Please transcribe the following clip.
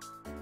あ!